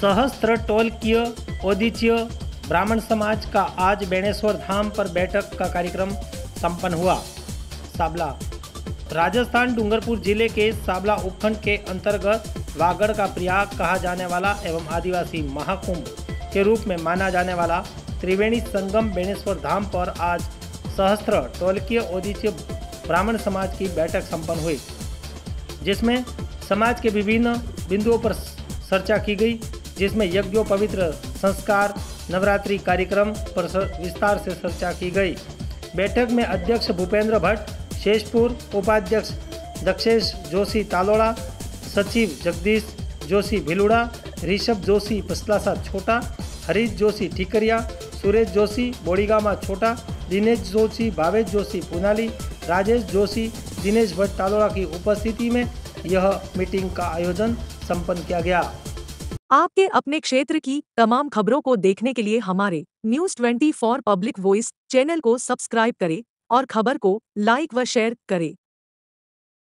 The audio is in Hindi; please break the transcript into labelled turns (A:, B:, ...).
A: सहस्त्र टोलकीय ओदिचीय ब्राह्मण समाज का आज बेणेश्वर धाम पर बैठक का कार्यक्रम संपन्न हुआ। साबला, राजस्थान डूंगरपुर ज़िले के साबला उपखंड के अंतर्गत वागड़ का प्रयाग कहा जाने वाला एवं आदिवासी महाकुंभ के रूप में माना जाने वाला त्रिवेणी संगम बेणेश्वर धाम पर आज सहस्त्र टोलकीय ओदिचीय ब्राह्मण समाज की बैठक संपन्न हुई, जिसमें समाज के विभिन्न बिंदुओं पर चर्चा की गई। जिसमें यज्ञों पवित्र संस्कार, नवरात्रि कार्यक्रम पर विस्तार से चर्चा की गई। बैठक में अध्यक्ष भूपेंद्र भट्ट, शेषपुर उपाध्यक्ष दक्षेश जोशी तालोड़ा, सचिव जगदीश जोशी भिलुड़ा, ऋषभ जोशी पसलासा छोटा, हरीश जोशी ठीकरिया, सुरेश जोशी बोड़ीगामा छोटा, दिनेश जोशी भावेश जोशी पुनाली, राजेश जोशी, दिनेश भट्ट तालोड़ा की उपस्थिति में यह मीटिंग का आयोजन संपन्न किया गया।
B: आपके अपने क्षेत्र की तमाम खबरों को देखने के लिए हमारे न्यूज़ 24 पब्लिक वॉइस चैनल को सब्सक्राइब करें और खबर को लाइक व शेयर करें।